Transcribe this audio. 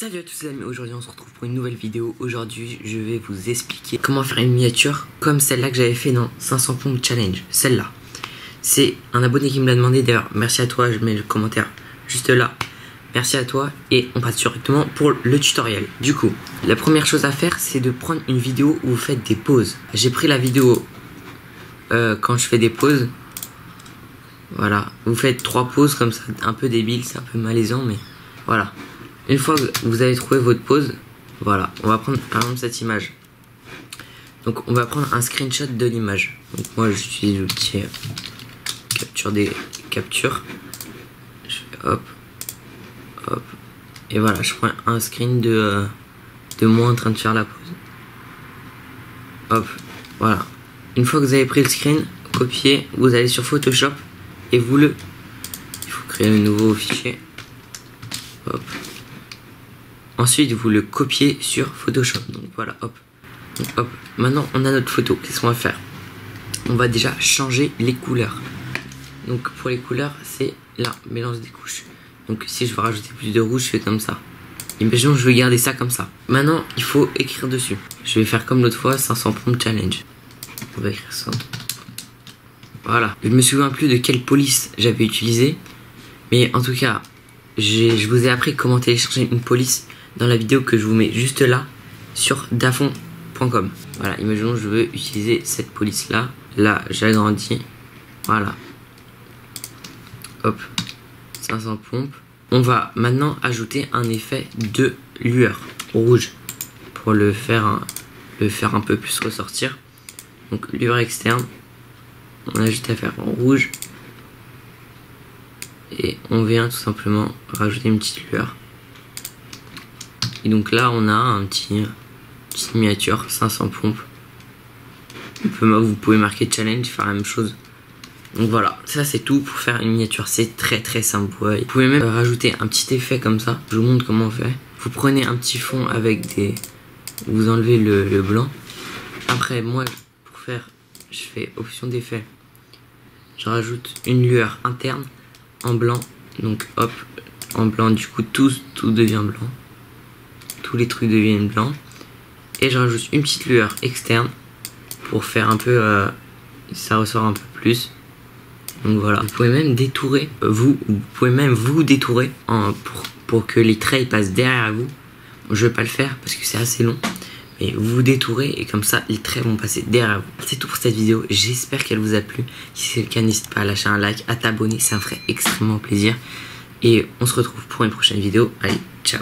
Salut à tous les amis, aujourd'hui on se retrouve pour une nouvelle vidéo. Aujourd'hui je vais vous expliquer comment faire une miniature comme celle-là que j'avais fait dans 500 pompes challenge. Celle-là. C'est un abonné qui me l'a demandé d'ailleurs. Merci à toi, je mets le commentaire juste là. Merci à toi et on passe directement pour le tutoriel. Du coup, la première chose à faire c'est de prendre une vidéo où vous faites des pauses. J'ai pris la vidéo euh, quand je fais des pauses. Voilà, vous faites trois pauses comme ça, un peu débile, c'est un peu malaisant mais voilà. Une fois que vous avez trouvé votre pose, voilà, on va prendre par exemple cette image. Donc on va prendre un screenshot de l'image. Donc moi j'utilise l'outil euh, capture des captures. Je fais hop, hop, et voilà, je prends un screen de, euh, de moi en train de faire la pose. Hop, voilà. Une fois que vous avez pris le screen, copier, vous allez sur Photoshop et vous le... Il faut créer un nouveau fichier. Hop. Ensuite, vous le copiez sur Photoshop. Donc voilà, hop. hop. Maintenant, on a notre photo. Qu'est-ce qu'on va faire? On va déjà changer les couleurs. Donc pour les couleurs, c'est là, mélange des couches. Donc si je veux rajouter plus de rouge, je fais comme ça. Imaginons je veux garder ça comme ça. Maintenant, il faut écrire dessus. Je vais faire comme l'autre fois, 500 pompes challenge. On va écrire ça. Voilà. Je me souviens plus de quelle police j'avais utilisé. Mais en tout cas, je vous ai appris comment télécharger une police dans la vidéo que je vous mets juste là sur dafon.com. Voilà, imaginons je veux utiliser cette police là. Là, j'agrandis. Voilà. Hop. 500 pompes. On va maintenant ajouter un effet de lueur rouge pour le faire, le faire un peu plus ressortir. Donc lueur externe. On a juste à faire en rouge. Et on vient tout simplement rajouter une petite lueur. Et donc là, on a un petit, miniature, 500 pompes. Vous pouvez marquer challenge, faire la même chose. Donc voilà, ça c'est tout pour faire une miniature, c'est très très simple. Vous pouvez même rajouter un petit effet comme ça, je vous montre comment on fait. Vous prenez un petit fond avec des... Vous enlevez le, le blanc. Après, moi, pour faire, je fais option d'effet. Je rajoute une lueur interne en blanc. Donc hop, en blanc, du coup tout, tout devient blanc tous les trucs deviennent blancs. Et je rajoute une petite lueur externe pour faire un peu... Euh, ça ressort un peu plus. Donc voilà. Vous pouvez même détourer, euh, vous, vous pouvez même vous détourer pour, pour que les traits passent derrière vous. Je vais pas le faire parce que c'est assez long. Mais vous vous détourez et comme ça les traits vont passer derrière vous. C'est tout pour cette vidéo. J'espère qu'elle vous a plu. Si c'est le cas, n'hésite pas à lâcher un like, à t'abonner. Ça me ferait extrêmement plaisir. Et on se retrouve pour une prochaine vidéo. Allez, ciao